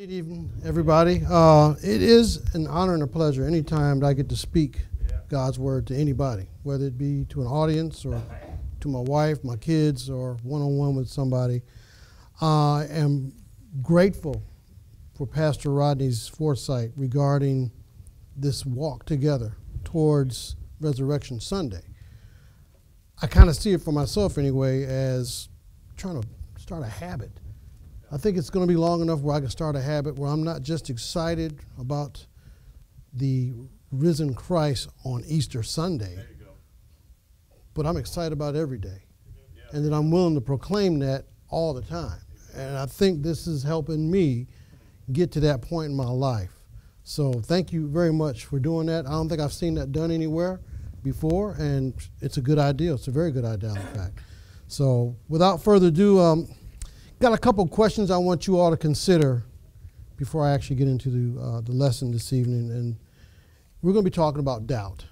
Good evening, everybody. Uh, it is an honor and a pleasure anytime that I get to speak God's word to anybody, whether it be to an audience or to my wife, my kids, or one on one with somebody. I am grateful for Pastor Rodney's foresight regarding this walk together towards Resurrection Sunday. I kind of see it for myself anyway as trying to start a habit. I think it's going to be long enough where I can start a habit where I'm not just excited about the risen Christ on Easter Sunday, but I'm excited about every day. And that I'm willing to proclaim that all the time. And I think this is helping me get to that point in my life. So thank you very much for doing that. I don't think I've seen that done anywhere before, and it's a good idea. It's a very good idea, in fact. So without further ado, um, got a couple questions I want you all to consider before I actually get into the, uh, the lesson this evening. And we're going to be talking about doubt.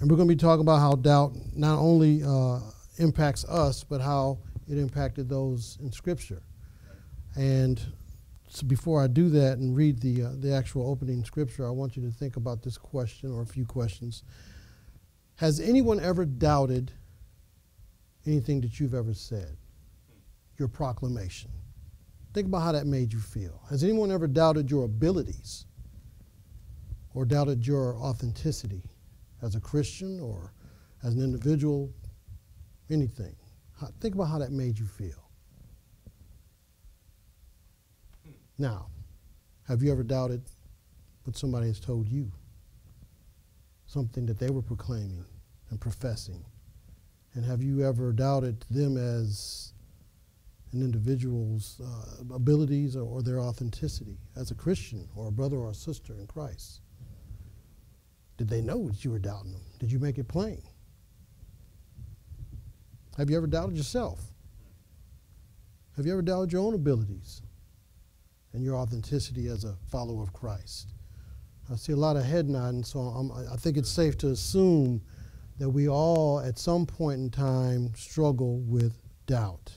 And we're going to be talking about how doubt not only uh, impacts us, but how it impacted those in Scripture. And so before I do that and read the, uh, the actual opening scripture, I want you to think about this question or a few questions. Has anyone ever doubted anything that you've ever said? Your proclamation. Think about how that made you feel. Has anyone ever doubted your abilities or doubted your authenticity as a Christian or as an individual? Anything. Think about how that made you feel. Now, have you ever doubted what somebody has told you? Something that they were proclaiming and professing? And have you ever doubted them as an individual's uh, abilities or, or their authenticity as a Christian or a brother or a sister in Christ? Did they know that you were doubting them? Did you make it plain? Have you ever doubted yourself? Have you ever doubted your own abilities and your authenticity as a follower of Christ? I see a lot of head nodding, so I'm, i think it's safe to assume that we all, at some point in time, struggle with doubt.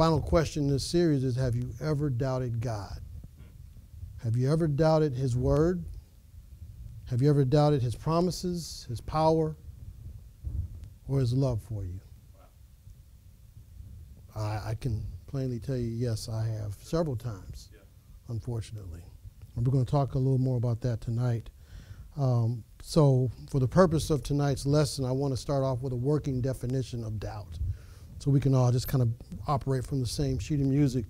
Final question in this series is Have you ever doubted God? Have you ever doubted His Word? Have you ever doubted His promises, His power, or His love for you? I, I can plainly tell you, yes, I have several times, unfortunately. And we're going to talk a little more about that tonight. Um, so, for the purpose of tonight's lesson, I want to start off with a working definition of doubt so we can all just kind of operate from the same sheet of music.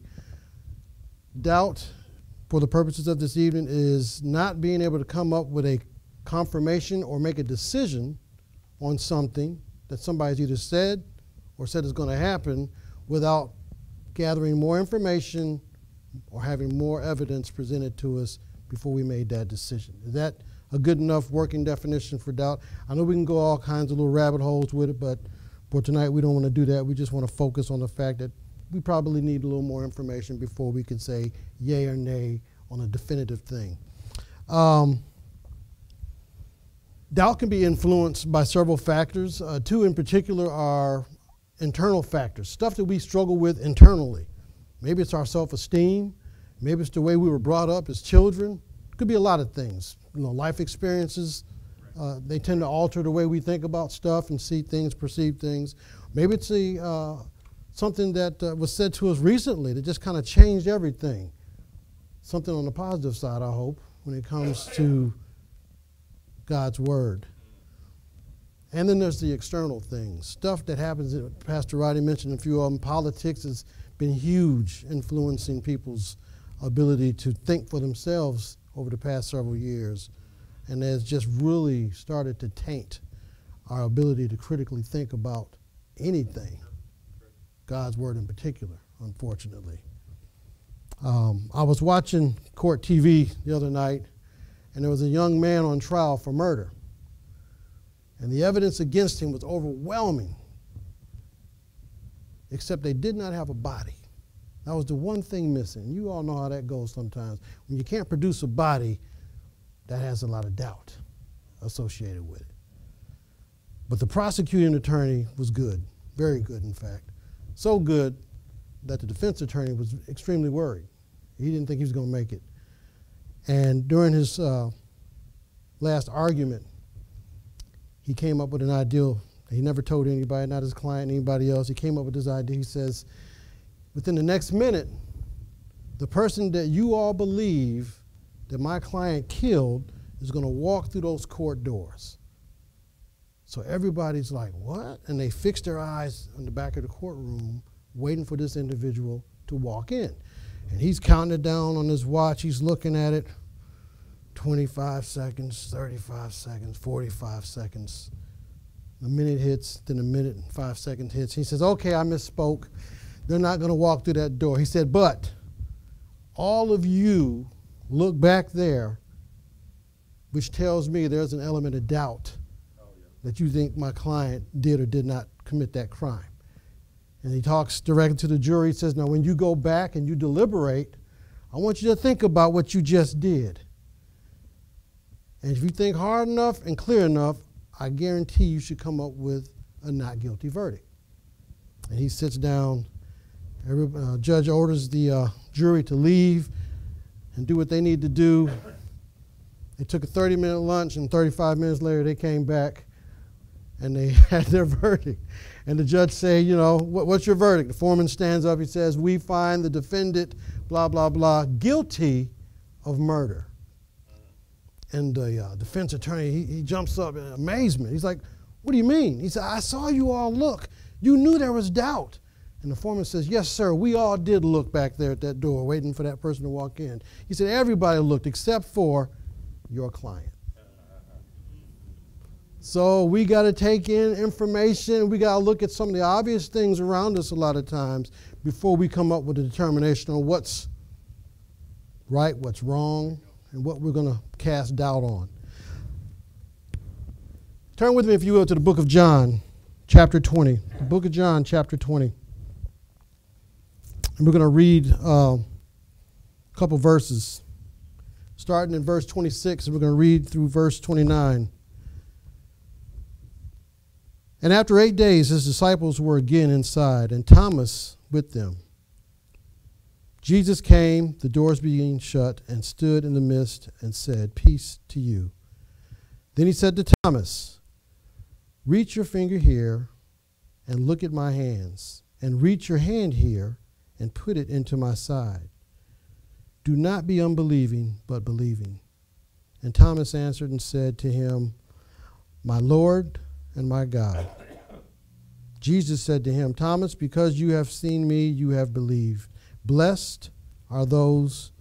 Doubt, for the purposes of this evening, is not being able to come up with a confirmation or make a decision on something that somebody's either said or said is going to happen without gathering more information or having more evidence presented to us before we made that decision. Is that a good enough working definition for doubt? I know we can go all kinds of little rabbit holes with it, but for tonight we don't want to do that. We just want to focus on the fact that we probably need a little more information before we can say yay or nay on a definitive thing. Um, doubt can be influenced by several factors. Uh, two in particular are internal factors, stuff that we struggle with internally. Maybe it's our self esteem, maybe it's the way we were brought up as children. It could be a lot of things. You know, life experiences, uh, they tend to alter the way we think about stuff and see things, perceive things. Maybe it's uh, something that uh, was said to us recently that just kind of changed everything. Something on the positive side, I hope, when it comes to God's Word. And then there's the external things, stuff that happens. Pastor Roddy mentioned a few of them. Politics has been huge, influencing people's ability to think for themselves over the past several years, and has just really started to taint our ability to critically think about anything, God's Word in particular, unfortunately. Um, I was watching court TV the other night, and there was a young man on trial for murder. And the evidence against him was overwhelming, except they did not have a body. That was the one thing missing. You all know how that goes sometimes. When you can't produce a body, that has a lot of doubt associated with it. But the prosecuting attorney was good, very good, in fact. So good that the defense attorney was extremely worried. He didn't think he was going to make it. And during his uh, last argument, he came up with an idea. He never told anybody, not his client, anybody else. He came up with this idea. He says, within the next minute, the person that you all believe that my client killed is going to walk through those court doors. So everybody's like, what? And they fix their eyes on the back of the courtroom, waiting for this individual to walk in. And he's counting it down on his watch. He's looking at it 25 seconds, 35 seconds, 45 seconds. A minute hits, then a minute and five seconds hits. He says, okay, I misspoke. They're not going to walk through that door. He said, but all of you look back there, which tells me there's an element of doubt that you think my client did or did not commit that crime. And he talks directly to the jury. He says, Now, when you go back and you deliberate, I want you to think about what you just did. And if you think hard enough and clear enough, I guarantee you should come up with a not guilty verdict. And he sits down. Every uh, judge orders the uh, jury to leave and do what they need to do. They took a 30 minute lunch, and 35 minutes later, they came back and they had their verdict. And the judge say, you know, what, what's your verdict? The foreman stands up. He says, we find the defendant, blah blah blah, guilty of murder. And the uh, defense attorney, he, he jumps up in amazement. He's like, what do you mean? He said, I saw you all look. You knew there was doubt. And the foreman says, Yes, sir, we all did look back there at that door waiting for that person to walk in. He said, Everybody looked except for your client. So we got to take in information. We got to look at some of the obvious things around us a lot of times before we come up with a determination on what's right, what's wrong, and what we're going to cast doubt on. Turn with me, if you will, to the book of John, chapter 20. The book of John, chapter 20. And we're going to read uh, a couple verses, starting in verse 26, and we're going to read through verse 29. And after eight days, his disciples were again inside, and Thomas with them. Jesus came, the doors being shut, and stood in the midst and said, Peace to you. Then he said to Thomas, Reach your finger here and look at my hands, and reach your hand here and put it into my side. Do not be unbelieving, but believing. And Thomas answered and said to him, My Lord and my God. Jesus said to him, Thomas, because you have seen me, you have believed. Blessed are those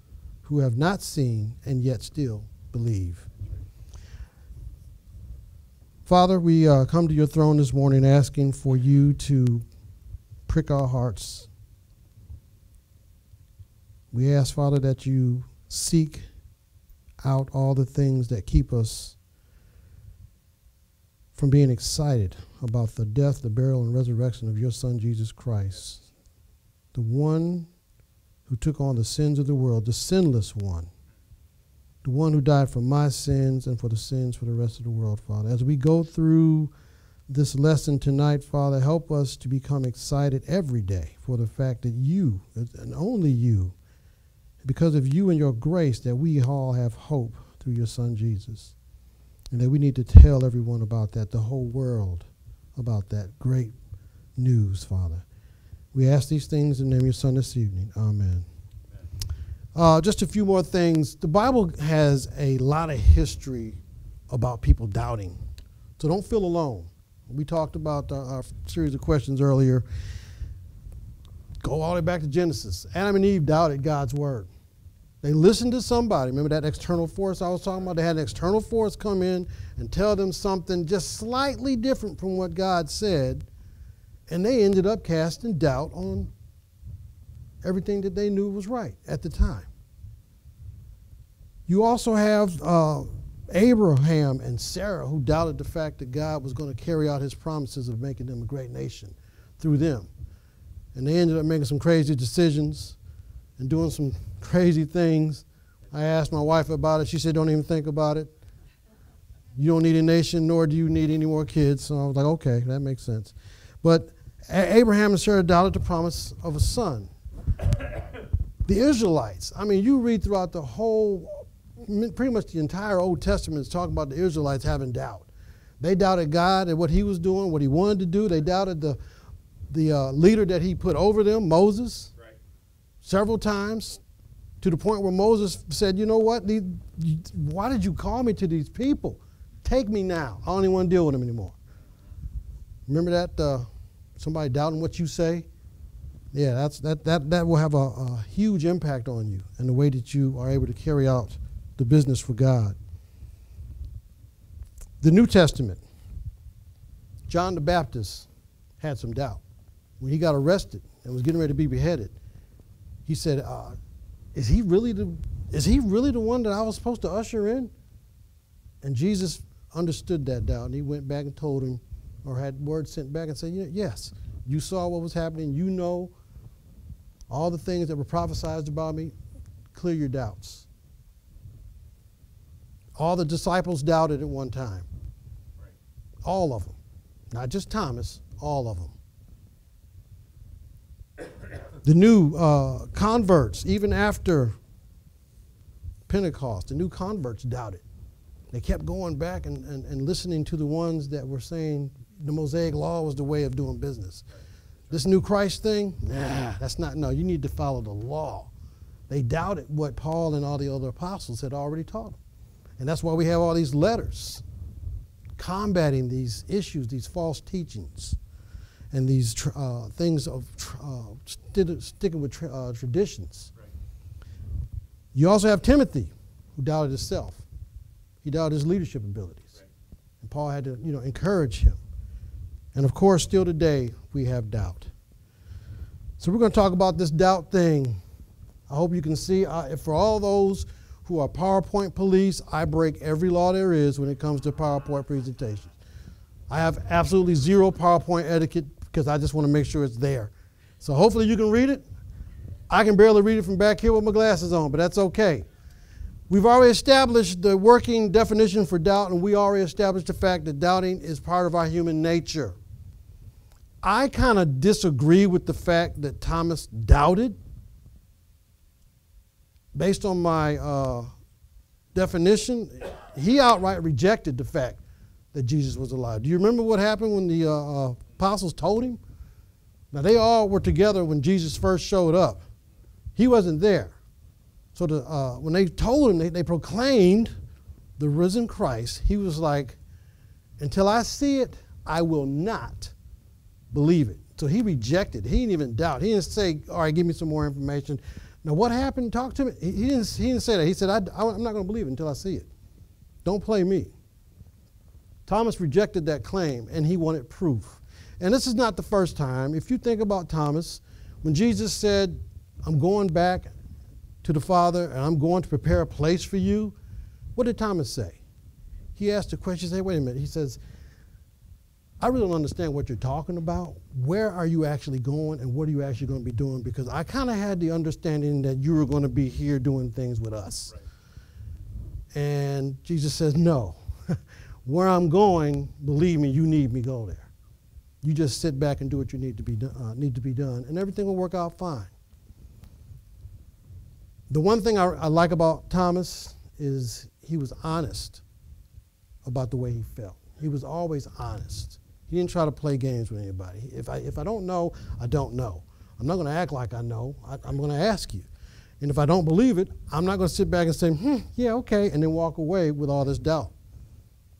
who have not seen and yet still believe. Father, we uh, come to your throne this morning asking for you to prick our hearts. We ask, Father, that you seek out all the things that keep us from being excited about the death, the burial, and resurrection of your Son, Jesus Christ, the one who took on the sins of the world, the sinless one, the one who died for my sins and for the sins for the rest of the world, Father. As we go through this lesson tonight, Father, help us to become excited every day for the fact that you, and only you, because of you and your grace, that we all have hope through your Son, Jesus. And that we need to tell everyone about that, the whole world about that great news, Father. We ask these things in the name of your Son this evening. Amen. Uh, just a few more things. The Bible has a lot of history about people doubting. So don't feel alone. We talked about uh, our series of questions earlier. Go all the way back to Genesis. Adam and Eve doubted God's word. They listened to somebody. Remember that external force I was talking about? They had an external force come in and tell them something just slightly different from what God said, and they ended up casting doubt on everything that they knew was right at the time. You also have uh, Abraham and Sarah who doubted the fact that God was going to carry out his promises of making them a great nation through them. And they ended up making some crazy decisions and doing some crazy things. I asked my wife about it. She said, Don't even think about it. You don't need a nation, nor do you need any more kids. So I was like, Okay, that makes sense. But Abraham and Sarah doubted the promise of a son. The Israelites, I mean, you read throughout the whole, pretty much the entire Old Testament is talking about the Israelites having doubt. They doubted God and what he was doing, what he wanted to do. They doubted the, the uh, leader that he put over them, Moses, right. several times to the point where Moses said, You know what? why did you call me to these people? Take me now. I don't even want to deal with them anymore. Remember that? Uh, somebody doubting what you say? Yeah, that's, that, that, that will have a, a huge impact on you and the way that you are able to carry out the business for God. The New Testament, John the Baptist had some doubt. When he got arrested and was getting ready to be beheaded, he said, uh, is he really the is he really the one that I was supposed to usher in? And Jesus understood that doubt and he went back and told him or had word sent back and said, Yes, you saw what was happening, you know all the things that were prophesied about me, clear your doubts. All the disciples doubted at one time. All of them. Not just Thomas, all of them. The new uh, converts, even after Pentecost, the new converts doubted. They kept going back and, and, and listening to the ones that were saying the Mosaic law was the way of doing business. This new Christ thing, nah, that's not, no, you need to follow the law. They doubted what Paul and all the other apostles had already taught them. And that's why we have all these letters combating these issues, these false teachings, and these uh, things of uh, sticking with uh, traditions. Right. You also have Timothy, who doubted himself. He doubted his leadership abilities. Right. And Paul had to, you know, encourage him. And of course, still today, we have doubt. So we're going to talk about this doubt thing. I hope you can see, for all those who are PowerPoint police, I break every law there is when it comes to PowerPoint presentations. I have absolutely zero PowerPoint etiquette because I just want to make sure it's there. So hopefully you can read it. I can barely read it from back here with my glasses on, but that's okay. We've already established the working definition for doubt, and we already established the fact that doubting is part of our human nature. I kind of disagree with the fact that Thomas doubted based on my uh, definition, he outright rejected the fact that Jesus was alive. Do you remember what happened when the uh, uh, apostles told him? Now, they all were together when Jesus first showed up. He wasn't there. So the, uh, when they told him, they, they proclaimed the risen Christ, he was like, Until I see it, I will not believe it. So he rejected. He didn't even doubt. He didn't say, All right, give me some more information. Now, what happened? Talk to me. He, he didn't, he didn't say that. He said, I, am not going to believe it until I see it. Don't play me. Thomas rejected that claim and he wanted proof. And this is not the first time. If you think about Thomas, when Jesus said, I'm going back to the Father and I'm going to prepare a place for you, what did Thomas say? He asked a question, he said, wait a minute. He says, I really don't understand what you're talking about. Where are you actually going and what are you actually going to be doing? Because I kind of had the understanding that you were going to be here doing things with us. Right. And Jesus says, No. Where I'm going, believe me, you need me go there. You just sit back and do what you need to be, do- uh, need to be done, and everything will work out fine. The one thing I, I like about Thomas is he was honest about the way he felt. He was always honest. He didn't try to play games with anybody. If I, if I don't know, I don't know. I'm not going to act like I know. I, am going to ask you. And if I don't believe it, I'm not going to sit back and say, hmm, yeah, okay, and then walk away with all this doubt.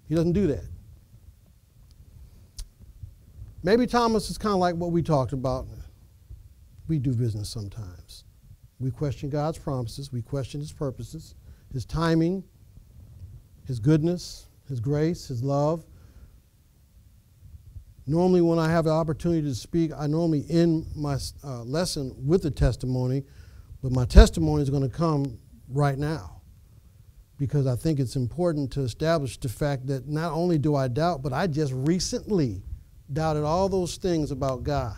He doesn't do that. Maybe Thomas is kind of like what we talked about. We do business sometimes. We question God's promises, we question His purposes, His timing, His goodness, His grace, His love. Normally, when I have the opportunity to speak, I normally end my uh, lesson with a testimony, but my testimony is going to come right now because I think it's important to establish the fact that not only do I doubt, but I just recently doubted all those things about God.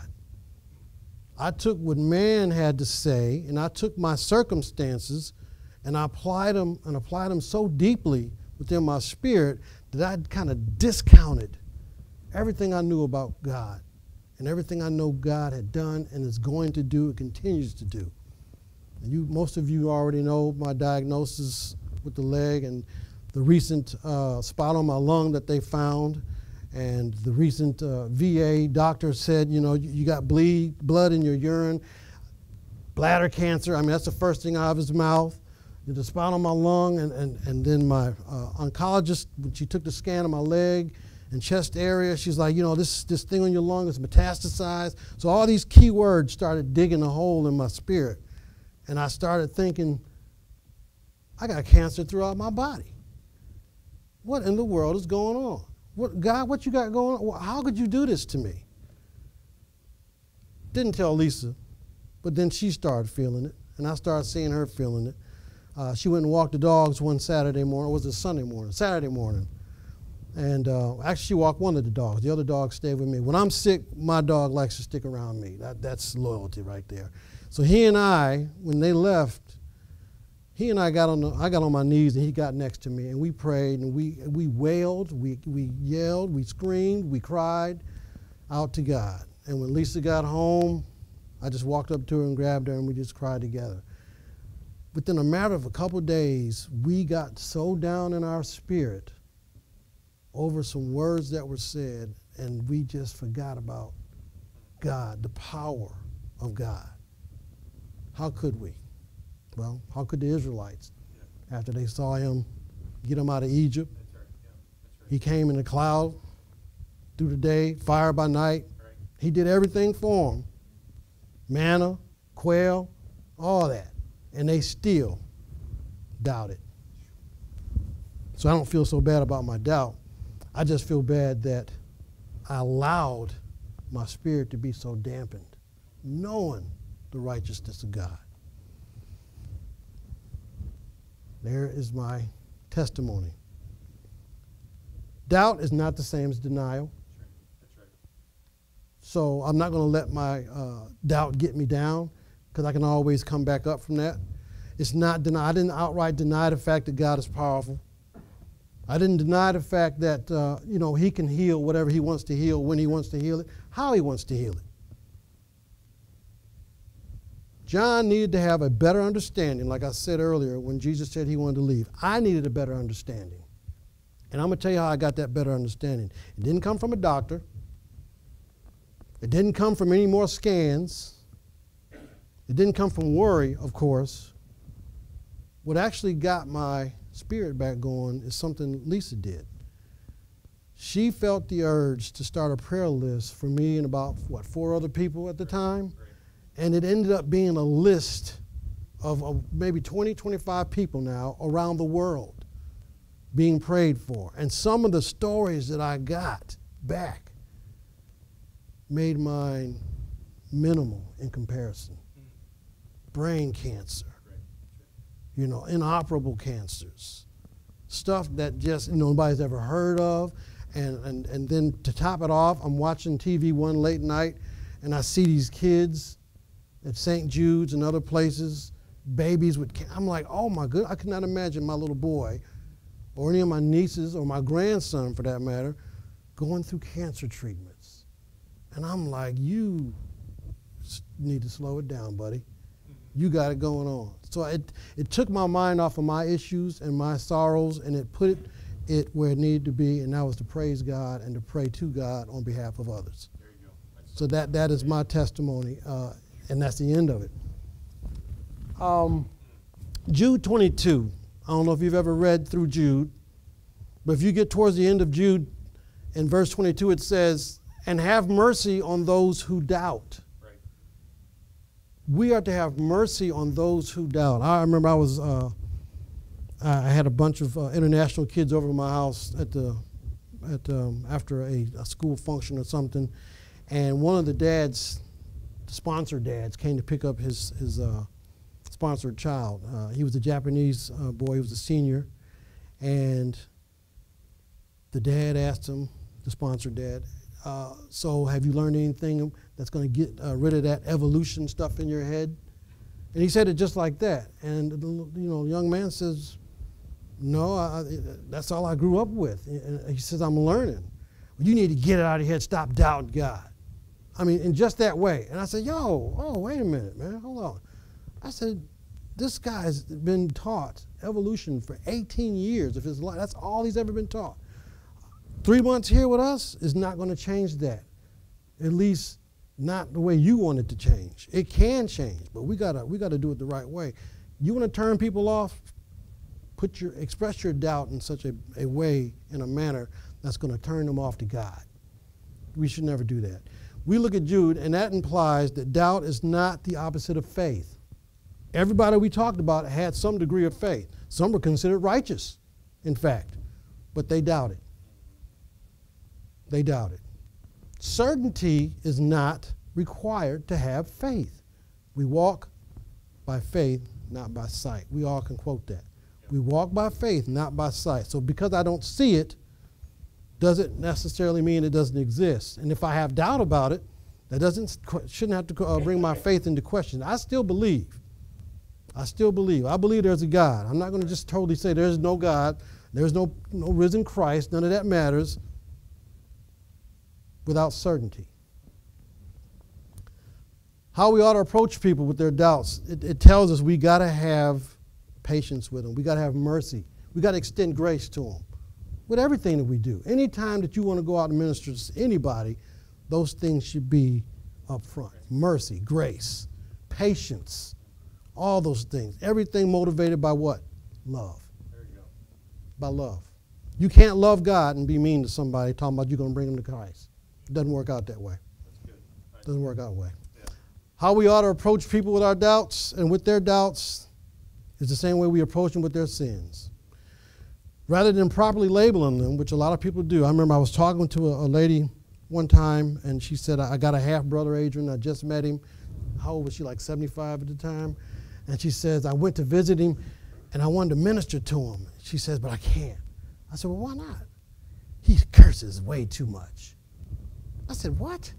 I took what man had to say and I took my circumstances and I applied them and applied them so deeply within my spirit that I kind of discounted everything I knew about God and everything I know God had done and is going to do, it continues to do. And you, most of you already know my diagnosis with the leg and the recent uh, spot on my lung that they found, and the recent uh, VA doctor said, you know, you, got bleed, blood in your urine, bladder cancer. I mean, that's the first thing out of his mouth. The spot on my lung, and, and, and then my uh, oncologist, when she took the scan of my leg and chest area, she's like, you know, this, this thing on your lung is metastasized. So all these key words started digging a hole in my spirit. And I started thinking, I got cancer throughout my body. What in the world is going on? What, God, what you got going on? How could you do this to me? Didn't tell Lisa, but then she started feeling it, and I started seeing her feeling it. Uh, she went and walked the dogs one Saturday morning. It was a Sunday morning, Saturday morning. And uh, actually, she walked one of the dogs. The other dog stayed with me. When I'm sick, my dog likes to stick around me. That, that's loyalty right there. So he and I, when they left, he and I got on the, I got on my knees and he got next to me and we prayed and we, we wailed, we, we yelled, we screamed, we cried out to God. And when Lisa got home, I just walked up to her and grabbed her and we just cried together within a matter of a couple of days, we got so down in our spirit over some words that were said, and we just forgot about God, the power of God. How could we? Well, how could the Israelites, after they saw him get them out of Egypt? He came in a cloud through the day, fire by night. He did everything for them manna, quail, all that and they still doubted. So I don't feel so bad about my doubt. I just feel bad that I allowed my spirit to be so dampened, knowing the righteousness of God. There is my testimony. Doubt is not the same as denial. So I'm not going to let my uh, doubt get me down because I can always come back up from that. It's not deny. I didn't outright deny the fact that God is powerful. I didn't deny the fact that uh, you know He can heal whatever He wants to heal when He wants to heal it, how He wants to heal it. John needed to have a better understanding, like I said earlier when Jesus said he wanted to leave. I needed a better understanding. And I'm going to tell you how I got that better understanding. It didn't come from a doctor, it didn't come from any more scans. It didn't come from worry, of course. What actually got my spirit back going is something Lisa did. She felt the urge to start a prayer list for me and about, what, four other people at the time? And it ended up being a list of, of maybe 20, 25 people now around the world being prayed for. And some of the stories that I got back made mine minimal in comparison brain cancer, you know, inoperable cancers, stuff that just you know, nobody's ever heard of. And, and, and then to top it off, I'm watching TV one late night and I see these kids at St. Jude's and other places, babies with, I'm like, oh my good, I cannot imagine my little boy or any of my nieces or my grandson for that matter going through cancer treatments. And I'm like, you need to slow it down, buddy you got it going on. So it, it took my mind off of my issues and my sorrows and it put it, it where it needed to be, and that was to praise God and to pray to God on behalf of others. So that, that is my testimony, uh, and that's the end of it. Um, Jude 22. I don't know if you've ever read through Jude, but if you get towards the end of Jude, in verse 22, it says, And have mercy on those who doubt we are to have mercy on those who doubt. I remember I was, uh, I had a bunch of uh, international kids over my house at the, at um, after a, a, school function or something, and one of the dads, sponsor dads, came to pick up his his uh, sponsored child. Uh, he was a Japanese uh, boy. He was a senior, and the dad asked him, the sponsor dad, uh, so have you learned anything that's going to get uh, rid of that evolution stuff in your head? And he said it just like that. And the you know, young man says, no, I, that's all I grew up with. And he says, I'm learning. You need to get it out of your head. Stop doubting God. I mean, in just that way. And I said, yo, oh, wait a minute, man, hold on. I said, this guy's been taught evolution for 18 years of his life. That's all he's ever been taught. Three months here with us is not going to change that. At least not the way you want it to change. It can change, but we gotta we gotta do it the right way. You want to turn people off? Put your express your doubt in such a, a way, in a manner that's going to turn them off to God. We should never do that. We look at Jude, and that implies that doubt is not the opposite of faith. Everybody we talked about had some degree of faith. Some were considered righteous, in fact, but they doubted. They doubted. Certainty is not required to have faith. We walk by faith, not by sight. We all can quote that. We walk by faith, not by sight. So because I don't see it, doesn't necessarily mean it doesn't exist. And if I have doubt about it, that doesn't shouldn't have to uh, bring my faith into question. I still believe. I still believe. I believe there's a God. I'm not going to just totally say there's no God, there's no, no risen Christ, none of that matters without certainty. How we ought to approach people with their doubts, it, it tells us we got to have patience with them, we got to have mercy, we got to extend grace to them with everything that we do. Anytime that you want to go out and minister to anybody, those things should be up front mercy, grace, patience all those things. Everything motivated by what? Love. By love. You can't love God and be mean to somebody talking about you're going to bring them to Christ. It doesn't work out that way. It doesn't work out that way. Yeah. How we ought to approach people with our doubts and with their doubts is the same way we approach them with their sins. Rather than properly labeling them, which a lot of people do. I remember I was talking to a, a lady one time, and she said, I got a half brother, Adrian. I just met him. How old was she? Like 75 at the time. And she says, I went to visit him and I wanted to minister to him. She says, but I can't. I said, well, why not? He curses way too much. I said, what?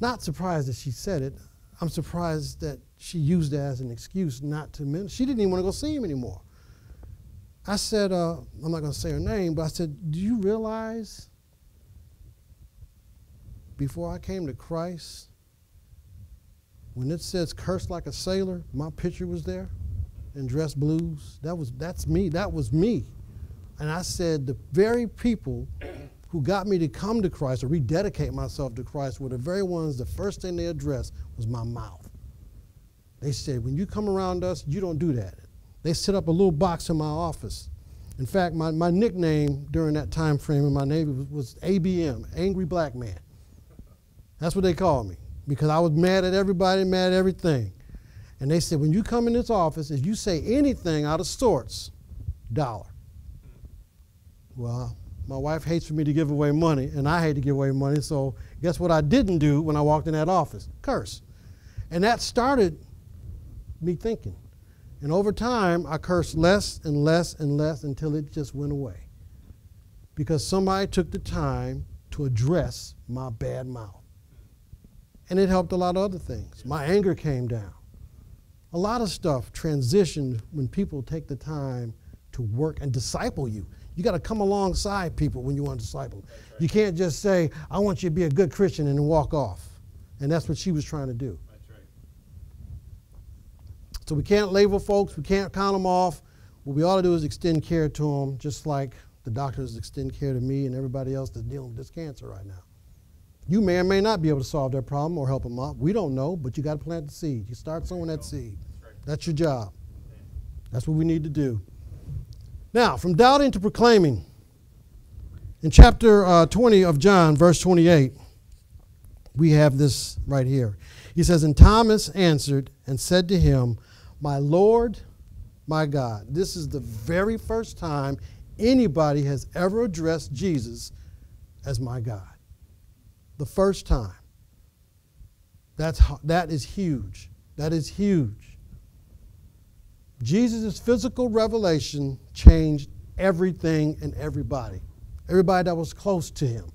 Not surprised that she said it. I'm surprised that she used it as an excuse not to minister. She didn't even want to go see him anymore. I said, uh, I'm not going to say her name, but I said, do you realize before I came to Christ, when it says curse like a sailor, my picture was there in dress blues. That was that's me. That was me. And I said the very people who got me to come to Christ or rededicate myself to Christ were the very ones the first thing they addressed was my mouth. They said, when you come around us, you don't do that. They set up a little box in my office. In fact, my, my nickname during that time frame in my Navy was, was ABM, Angry Black Man. That's what they called me because I was mad at everybody, mad at everything. And they said, when you come in this office, if you say anything out of sorts, dollar. Well, my wife hates for me to give away money, and I hate to give away money, so guess what I didn't do when I walked in that office? Curse. And that started me thinking. And over time, I cursed less and less and less until it just went away. Because somebody took the time to address my bad mouth. And it helped a lot of other things. My anger came down. A lot of stuff transitioned when people take the time to work and disciple you. You got to come alongside people when you want to disciple. You can't just say, I want you to be a good Christian and walk off. And that's what she was trying to do. So we can't label folks, we can't count them off. What we ought to do is extend care to them, just like the doctors extend care to me and everybody else that's dealing with this cancer right now. You may or may not be able to solve their problem or help them out. We don't know, but you got to plant the seed. You start sowing that seed. That's your job. That's what we need to do. Now, from doubting to proclaiming. In chapter uh, 20 of John, verse 28, we have this right here. He says, And Thomas answered and said to him, My Lord, my God. This is the very first time anybody has ever addressed Jesus as my God the first time. That's, that is huge. That is huge. Jesus' physical revelation changed everything and everybody. Everybody that was close to him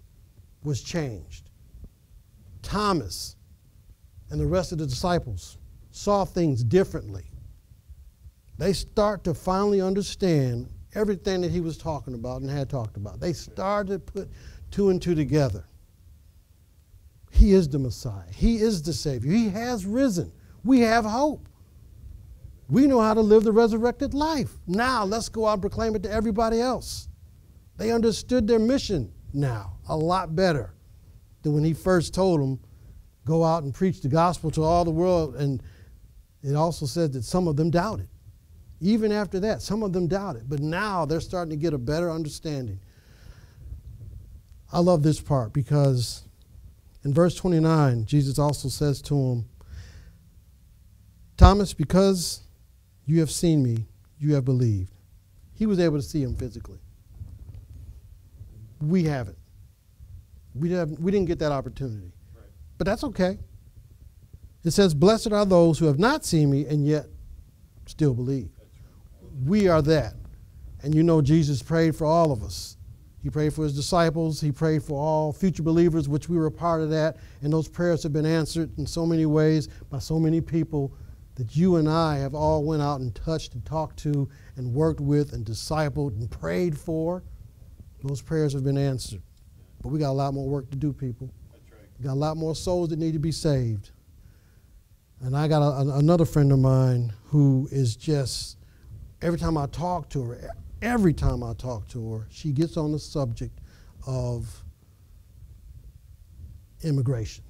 was changed. Thomas and the rest of the disciples saw things differently. They start to finally understand everything that he was talking about and had talked about. They started to put two and two together. He is the Messiah. He is the Savior. He has risen. We have hope. We know how to live the resurrected life. Now let's go out and proclaim it to everybody else. They understood their mission now a lot better than when he first told them, go out and preach the gospel to all the world. And it also says that some of them doubted. Even after that, some of them doubted. But now they're starting to get a better understanding. I love this part because in verse 29, Jesus also says to him, Thomas, because you have seen me, you have believed. He was able to see him physically. We haven't. We, haven't, we didn't get that opportunity. Right. But that's okay. It says, Blessed are those who have not seen me and yet still believe. We are that. And you know, Jesus prayed for all of us. He prayed for his disciples. He prayed for all future believers, which we were a part of that. And those prayers have been answered in so many ways by so many people that you and I have all went out and touched and talked to and worked with and discipled and prayed for. Those prayers have been answered. But we got a lot more work to do, people. Right. We got a lot more souls that need to be saved. And I got a, another friend of mine who is just, every time I talk to her, every time I talk to her, she gets on the subject of immigration.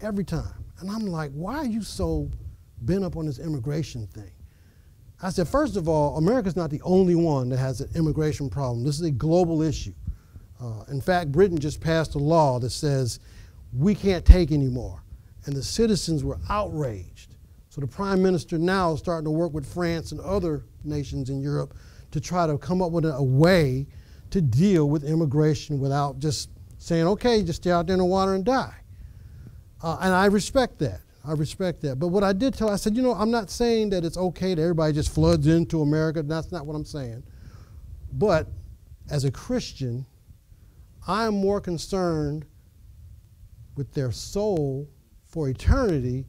Every time. And I'm like, why are you so bent up on this immigration thing? I said, first of all, America's not the only one that has an immigration problem. This is a global issue. Uh, in fact, Britain just passed a law that says we can't take anymore. And the citizens were outraged. So the prime minister now is starting to work with France and other nations in Europe to try to come up with a, way to deal with immigration without just saying, okay, just stay out there in the water and die. Uh, and I respect that. I respect that. But what I did tell, I said, you know, I'm not saying that it's okay that everybody just floods into America. That's not what I'm saying. But as a Christian, I am more concerned with their soul for eternity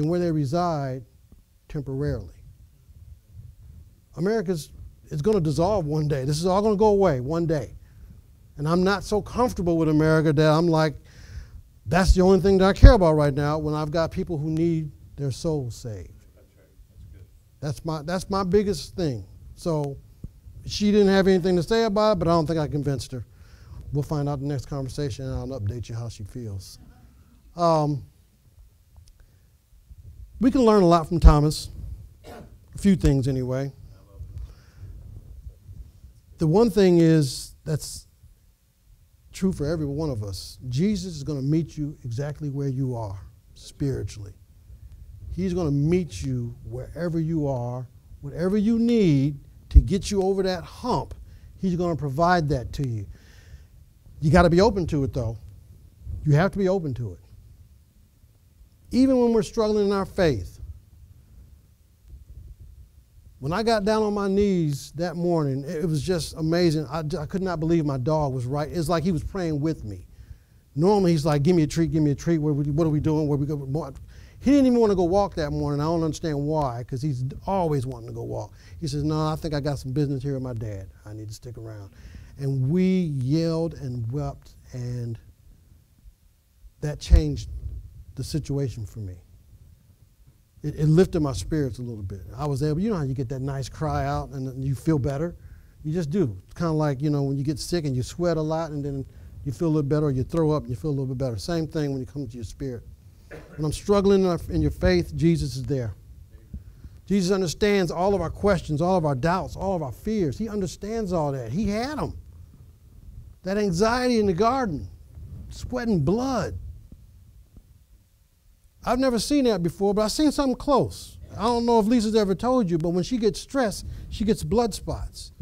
than where they reside temporarily. America's is going to dissolve one day. This is all going to go away one day. And I'm not so comfortable with America that I'm like, that's the only thing that I care about right now when I've got people who need their souls saved. That's right. That's. That's my that's my biggest thing. So she didn't have anything to say about it, but I don't think I convinced her. We'll find out the next conversation and I'll update you how she feels. Um, we can learn a lot from Thomas. A few things anyway. The one thing is that's true for every one of us. Jesus is going to meet you exactly where you are spiritually. He's going to meet you wherever you are, whatever you need to get you over that hump. He's going to provide that to you. You got to be open to it, though. You have to be open to it. Even when we're struggling in our faith, when I got down on my knees that morning, it was just amazing. I, I could not believe my dog was right. It's like he was praying with me. Normally, he's like, "Give me a treat, give me a treat. What, what are we doing? Where we go?" He didn't even want to go walk that morning. I don't understand why, because he's always wanting to go walk. He says, "No, I think I got some business here with my dad. I need to stick around." And we yelled and wept, and that changed the situation for me it, it, lifted my spirits a little bit. I was able, you know how you get that nice cry out and you feel better? You just do. It's kind of like, you know, when you get sick and you sweat a lot and then you feel a little better or you throw up and you feel a little bit better. Same thing when it comes to your spirit. When I'm struggling in your faith, Jesus is there. Jesus understands all of our questions, all of our doubts, all of our fears. He understands all that. He had them. That anxiety in the garden, sweating blood. I've never seen that before, but I've seen something close. I don't know if Lisa's ever told you, but when she gets stressed, she gets blood spots.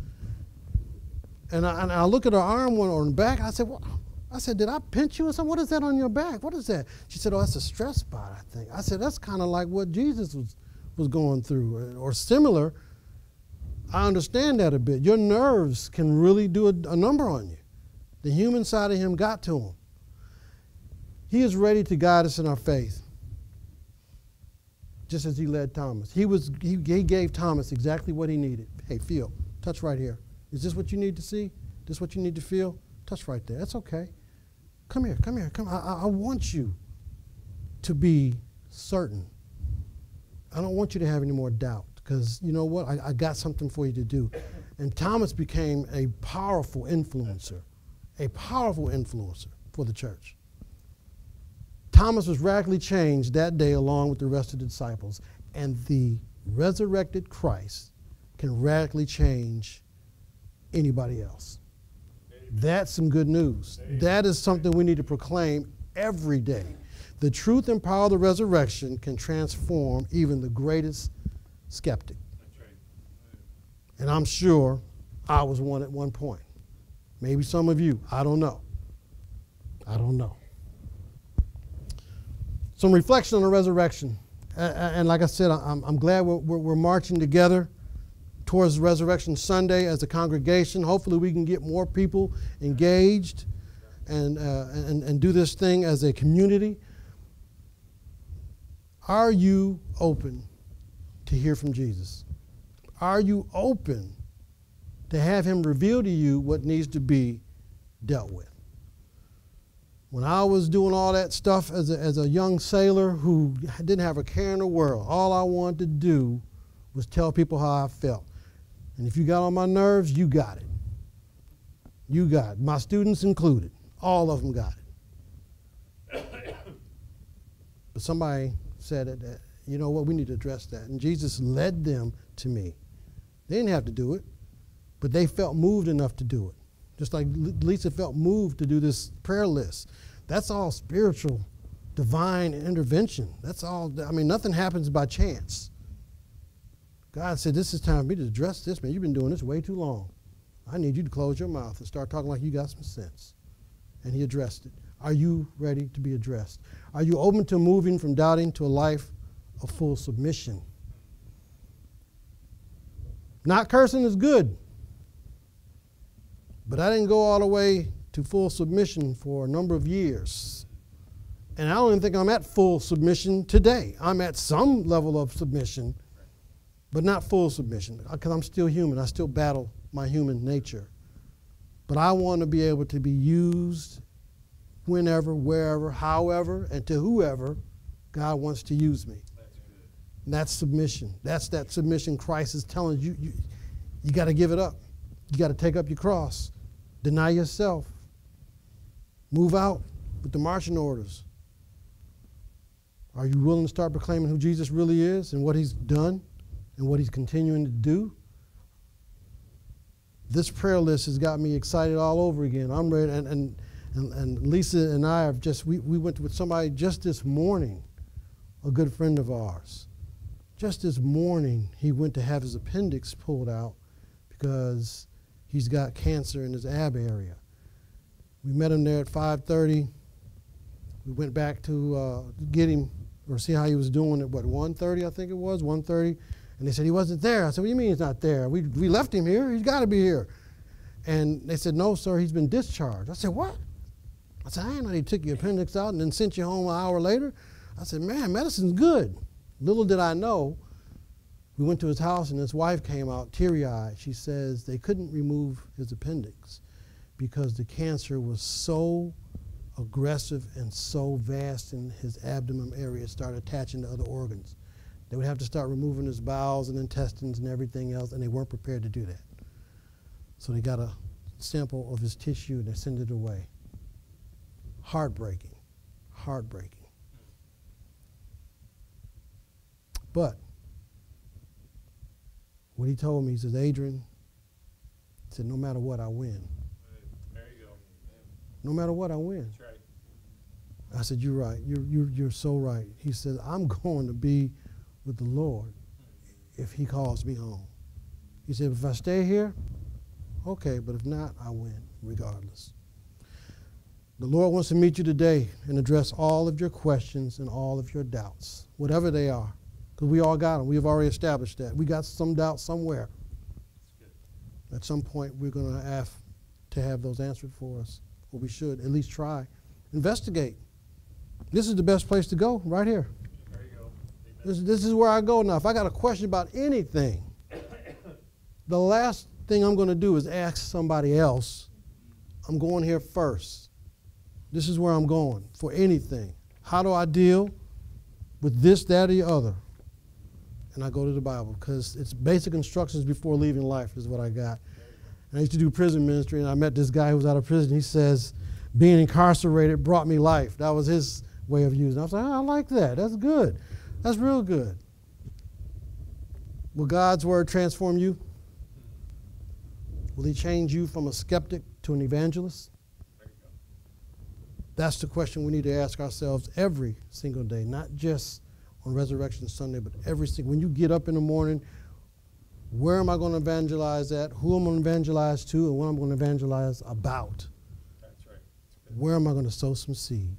And I, and I look at her arm one on the back. I said, well, I said, did I pinch you or something? What is that on your back? What is that? She said, oh, that's a stress spot, I think. I said, that's kind of like what Jesus was, was going through, uh, or similar. I understand that a bit. Your nerves can really do a, a number on you. The human side of him got to him. He is ready to guide us in our faith just as he led Thomas. He, was, he, he gave Thomas exactly what he needed. Hey, feel. Touch right here. Is this what you need to see? This what you need to feel? Touch right there. That's okay. Come here, come here, come. I, I want you to be certain. I don't want you to have any more doubt because you know what? I, I got something for you to do. And Thomas became a powerful influencer, a powerful influencer for the church. Thomas was radically changed that day along with the rest of the disciples. And the resurrected Christ can radically change anybody else. That's some good news. That is something we need to proclaim every day. The truth and power of the resurrection can transform even the greatest skeptic. And I'm sure I was one at one point. Maybe some of you. I don't know. I don't know. Some reflection on the resurrection. And like I said, I'm, glad we're, we're marching together towards Resurrection Sunday as a congregation. Hopefully, we can get more people engaged and, uh, and, and do this thing as a community. Are you open to hear from Jesus? Are you open to have Him reveal to you what needs to be dealt with? When I was doing all that stuff as a, as a young sailor who didn't have a care in the world, all I wanted to do was tell people how I felt. And if you got on my nerves, you got it. You got it. My students included. All of them got it. but somebody said it, that, you know what, we need to address that. And Jesus led them to me. They didn't have to do it, but they felt moved enough to do it. Just like Lisa felt moved to do this prayer list. That's all spiritual, divine intervention. That's all, I mean, nothing happens by chance. God said, This is time for me to address this, man. You've been doing this way too long. I need you to close your mouth and start talking like you got some sense. And he addressed it. Are you ready to be addressed? Are you open to moving from doubting to a life of full submission? Not cursing is good, but I didn't go all the way to full submission for a number of years. And I don't even think I'm at full submission today. I'm at some level of submission but not full submission because I'm still human. I still battle my human nature. But I want to be able to be used whenever, wherever, however, and to whoever God wants to use me. That's, that's submission. That's that submission Christ is telling you. You, you got to give it up. You got to take up your cross, deny yourself, move out with the marching orders. Are you willing to start proclaiming who Jesus really is and what he's done? and what he's continuing to do, this prayer list has got me excited all over again. I'm ready, and, and, and, and Lisa and I have just, we, we went with somebody just this morning, a good friend of ours. Just this morning, he went to have his appendix pulled out because he's got cancer in his ab area. We met him there at 5:30. We went back to uh, get him or see how he was doing at what 1:30 I think it was 1:30. And they said, he wasn't there. I said, what do you mean he's not there? We, we left him here. He's got to be here. And they said, no, sir, he's been discharged. I said, what? I said, I didn't know he took your appendix out and then sent you home an hour later. I said, man, medicine's good. Little did I know, we went to his house and his wife came out teary eyed. She says they couldn't remove his appendix because the cancer was so aggressive and so vast in his abdomen area, it started attaching to other organs. They would have to start removing his bowels and intestines and everything else, and they weren't prepared to do that. So they got a sample of his tissue and they sent it away. Heartbreaking. Heartbreaking. But what he told me, he says, Adrian, he said, no matter what, I win. There you go. No matter what, I win. Right. I said, You're right. You're, you're, you're so right. He said, I'm going to be with the Lord if He calls me home. He said, if I stay here, okay, but if not, I win regardless. The Lord wants to meet you today and address all of your questions and all of your doubts, whatever they are, because we all got them. We have already established that. We got some doubts somewhere. At some point, we're going to have to have those answered for us, or we should at least try. Investigate. This is the best place to go, right here. This, this is where I go now. If I got a question about anything, the last thing I'm going to do is ask somebody else. I'm going here first. This is where I'm going for anything. How do I deal with this, that, or the other? And I go to the Bible because it's basic instructions before leaving life is what I got. And I used to do prison ministry, and I met this guy who was out of prison. He says, being incarcerated brought me life. That was his way of using it. I was like, oh, I like that. That's good. That's real good. Will God's word transform you? Will he change you from a skeptic to an evangelist? That's the question we need to ask ourselves every single day, not just on Resurrection Sunday, but every single. When you get up in the morning, where am I going to evangelize at? Who am I going to evangelize to? And what am I'm going to evangelize about? That's right. Where am I going to sow some seed?